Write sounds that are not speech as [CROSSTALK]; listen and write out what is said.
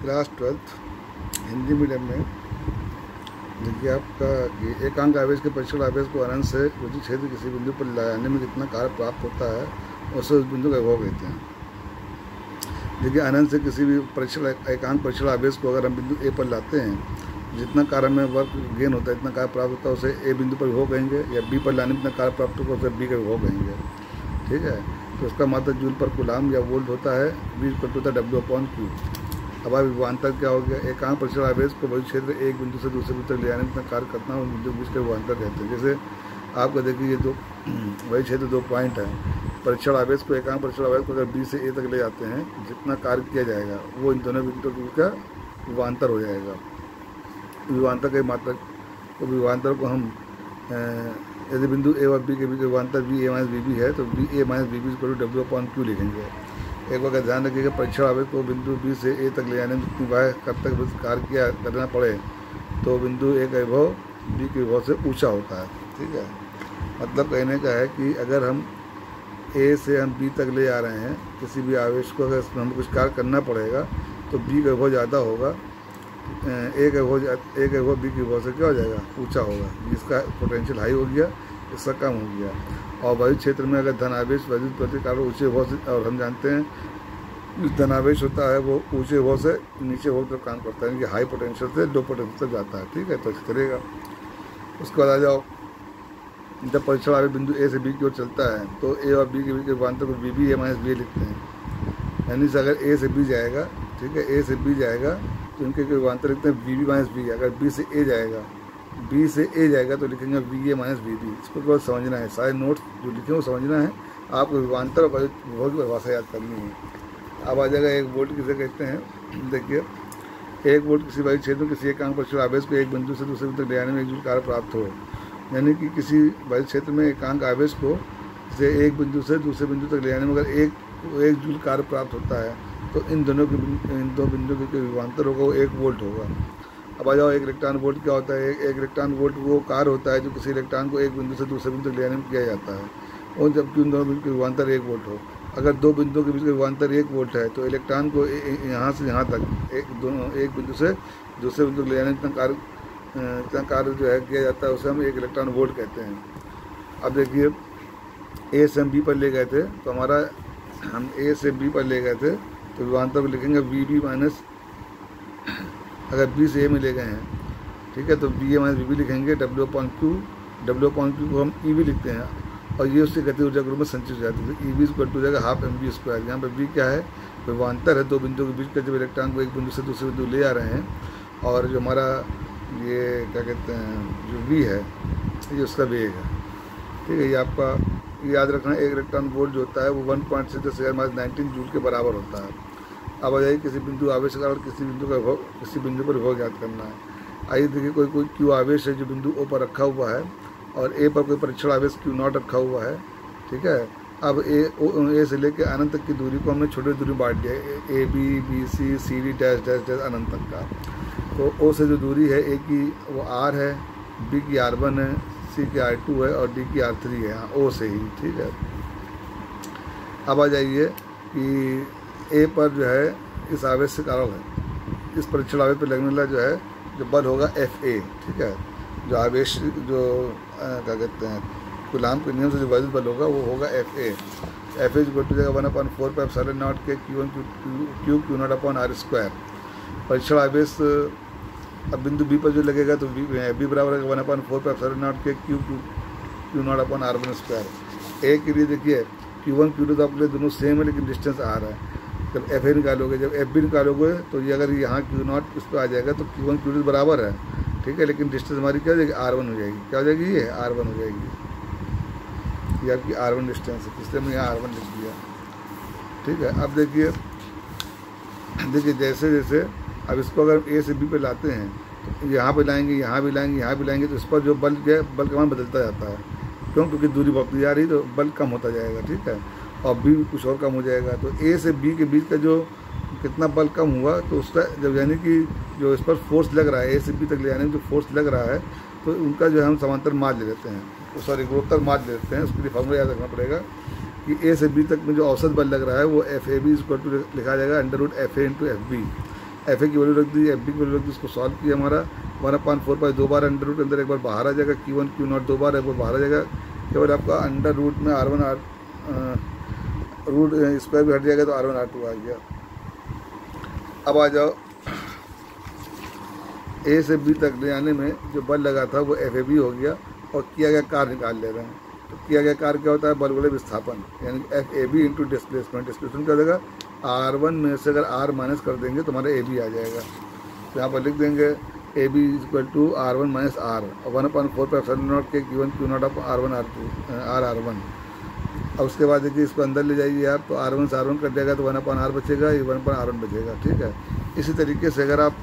Class twelfth, Hindi medium में। देखिए आपका एकांक आवेश के परीक्षण आवेश को आनंद से उचित क्षेत्र किसी बिंदु पर लाने में कितना कार्य प्राप्त होता है, उसे उस बिंदु का विभव कहते हैं। देखिए अनंत से किसी भी परीक्षण एकांक परीक्षण आवेश को अगर हम बिंदु ए पर लाते हैं, जितना कार्य में वर्क गेन होता है, इतना कार्य प्राप्त होता है, उसे ए बिंदु पर विभव कहेंगे, या बी पर लाने में इतना कार्य प्राप्त होगा, उसे बी का विभव कहेंगे। ठीक है? तो उसका मात्रा जूल पर गुलाम या वोल्ट होता है बी होता है डब्ल्यू अपॉन क्यू आप विवान्तर क्या हो गया? एकांक परीक्षण आवेश को वही क्षेत्र एक बिंदु से दूसरे बिंदु तक ले आने में कार्य करना है उस बिंदु के बीच का विवान्तर कहते हैं। जैसे आपका देखिए, ये दो, [CLEARS THROAT] वही क्षेत्र दो पॉइंट है। परीक्षण आवेश को एकांक परीक्षण आवेश को अगर बी से ए तक ले जाते हैं, जितना कार्य किया जाएगा, वो इन दोनों बिंदुओं के का विवान्तर हो जाएगा। विवान्तर के मात्रा तो विवान्तर को हम यदि बिंदु ए और बी के बीच विवान्तर B A minus B B है तो B A minus B B को डब्ल्यू अपॉन क्यू लिखेंगे। एक बार ध्यान रखिएगा परीक्षण आवेश को बिंदु बी से ए तक ले जाने में जितनी बार, कब तक कार्य किया, करना पड़े तो बिंदु ए का विभव बी के विभव से ऊँचा होता है। ठीक है? मतलब कहने का है कि अगर हम ए से हम बी तक ले जा रहे हैं, किसी भी आवेश को अगर हमें कुछ कार्य करना पड़ेगा तो बी का विभव ज़्यादा होगा, ए का विभव ए का विभव बी के विभव से क्या हो जाएगा? ऊँचा होगा। इसका पोटेंशियल हाई हो गया इसका कम हो गया। और वायु क्षेत्र में अगर धनावेश वैद्युत प्रतिकार ऊँचे विभव से, और हम जानते हैं, जो धनावेश होता है, वो ऊँचे विभव से नीचे विभव तक काम करता है। यानी कि हाई पोटेंशियल से लो पोटेंशियल तक जाता है, ठीक है? तो करेगा। उसके बाद आ जाओ। जब परीक्षण आवेश बिंदु ए से बी की ओर चलता है तो ए और बी के बीच के विभांतर को B B A minus B लिखते हैं। यानी अगर ए से बी जाएगा, ठीक है? ए से बी जाएगा तो इनके विभांतर लिखते हैं बी बी माइनस बी अगर बी से ए जाएगा बी से ए जाएगा तो लिखेंगे V A minus B B इसको केवल समझना है। सारे नोट्स जो लिखे वो समझना है। आपको विभांतर और विभव की परिभाषा याद करनी है। अब आ जाएगा एक वोल्ट किसे कहते हैं? देखिए, एक वोल्ट किसी वायु क्षेत्र में किसी एक अंक पर आवेश को एक बिंदु से दूसरे बिंदु तक ले आने में एक जूल कार्य प्राप्त हो। यानी कि किसी वायु क्षेत्र में एकांक आवेश को से एक बिंदु से दूसरे बिंदु तक ले आने में अगर एक एक जूल कार्य प्राप्त होता है तो इन दोनों के इन दो बिंदु के विभांतर होगा, वो एक वोल्ट होगा। अब आ जाओ एक इलेक्ट्रॉन वोल्ट क्या होता है? एक, इलेक्ट्रॉन वोल्ट वो कार होता है जो किसी इलेक्ट्रॉन को एक बिंदु से दूसरे बिंदु ले में किया जाता है। और जबकि उन दोनों बिंदु के विभांतर एक वोल्ट हो। अगर दो बिंदुओं के बीच का विभांतर एक वोल्ट है तो इलेक्ट्रॉन को यहाँ से यहाँ तक एक दोनों एक बिंदु से दूसरे बिंदु ले जाने इतना कार्य इतना कार्य जो है किया जाता है उसे हम एक इलेक्ट्रॉन वोल्ट कहते हैं। अब देखिए ए से हम बी पर ले गए थे तो हमारा हम ए से बी पर ले गए थे तो विभांतर को लिखेंगे वी बी माइनस अगर बी से ए में ले गए हैं, ठीक है तो बी ए माइनस बी लिखेंगे W upon Q W upon Q को हम ई भी लिखते हैं, और ये उससे गति ऊर्जा के रूप में संचित हो जाती है। ई बी इक्वल टू जाएगा हाफ़ एम बी स्क्वायर यहाँ पर बी क्या है? विभांतर है, दो बिंदु के बीच का, जब इलेक्ट्रॉन को एक बिंदु से दूसरे बिंदु ले आ रहे हैं, और जो हमारा ये क्या कहते हैं, जो वी है, ये उसका वेग है। ठीक है, ये आपका याद रखना, एक इलेक्ट्रॉन वोल्ट जो होता है, वो वन पॉइंट सिक्स दस हज़ार नाइनटीन जूल के बराबर होता है। अब आ जाइए, किसी बिंदु आवेश का और किसी बिंदु का विभव किसी बिंदु पर विभव ज्ञात करना है। आइए देखिए, कोई कोई क्यू आवेश है जो बिंदु ओ पर रखा हुआ है और ए पर कोई परीक्षण आवेश क्यू नॉट रखा हुआ है, ठीक है? अब ए ओ ए से लेकर अनंत तक की दूरी को हमने छोटी दूरी बांट दिया A B B C C D dash dash dash अनंत तक का। तो ओ से जो दूरी है ए की, वो आर है बी की आर वन है सी की आर टू है और डी की आर थ्री है ओ से ही, ठीक है? अब आ जाइए कि ए पर जो है, इस आवेश से कारण है। इस परीक्षण आवेश पर लगने वाला जो है, जो बल होगा एफ़ ए ठीक है? जो आवेश, जो क्या कहते हैं गुलाम के नियम से जो वैद्युत बल होगा, वो होगा एफ़ ए एफ़ ए जो जाएगा one upon four pi seven nought K Q one Q Q nought upon R square परीक्षण आवेश अब बिंदु बी पर जो लगेगा तो बी बराबर है one upon four pi seven nought K Q Q Q nought upon R one square A के लिए देखिए क्यू वन क्यू टू तो आपके लिए दोनों सेम है, लेकिन डिस्टेंस आ रहा है। जब एफ़ ए निकालोगे, जब एफ़ बी निकालोगे तो ये अगर यहाँ क्यू नॉट उस पर आ जाएगा तो क्यू वन क्यू टू बराबर है। ठीक है, लेकिन डिस्टेंस हमारी क्या हो जाएगी? आर वन हो जाएगी। क्या हो जाएगी? ये आर वन हो जाएगी। ये आपकी आर वन डिस्टेंस है। इसलिए हमने यहाँ आर वन लिख दिया। ठीक है, अब देखिए देखिए, जैसे जैसे, अब इसको अगर ए से बी पे लाते हैं तो यहाँ पे लाएँगे, यहाँ भी लाएँगे, यहाँ भी लाएँगे तो इस पर जो बल है बल का मान बदलता जाता है। क्यों? क्योंकि दूरी बढ़ती जा रही तो बल कम होता जाएगा। ठीक है और बी कुछ और कम हो जाएगा। तो ए से बी के बीच का जो कितना बल कम हुआ तो उसका जब यानी कि जो इस पर फोर्स लग रहा है ए से बी तक ले जाने में जो फोर्स लग रहा है तो उनका जो है हम समांतर मार्ग ले लेते हैं। सॉरी गुणोत्तर मार्ग ले लेते हैं। उसके लिए फॉर्मूला याद रखना पड़ेगा कि ए से बी तक में जो औसत बल लग रहा है, वो F A B equal to लिखा जाएगा under root F A into F B F A की वैल्यू रख दी एफ़ बी की वैल्यू रख दी, उसको सॉल्व किया हमारा। वन अपॉन फोर पाई दो बार अंडर रूट अंदर एक बार बाहर आ जाएगा क्यू वन क्यू नॉट दो बार एक बार बाहर आ जाएगा। केवल आपका अंडर रूट में R one R root square भी हट जाएगा तो आर वन आर टू आ गया। अब आ जाओ। ए से बी तक ले आने में जो बल लगा था वो एफ़ ए बी हो गया और किया गया कार निकाल ले रहे हैं। तो किया गया कार क्या होता है? बल बड़े विस्थापन, यानी F A B into displacement displacement क्या देगा आर वन में से अगर आर माइनस कर देंगे तो हमारा ए बी आ जाएगा। तो यहाँ पर लिख देंगे A B equal to R one minus R one upon four pi nought K Q one Q nought up R one R two R R one अब उसके बाद देखिए इसको अंदर ले जाइए आप तो आर वन से आर वन कट जाएगा तो वन अपन आर बचेगा, ये वन अपन आर वन बचेगा, ठीक है? इसी तरीके से अगर आप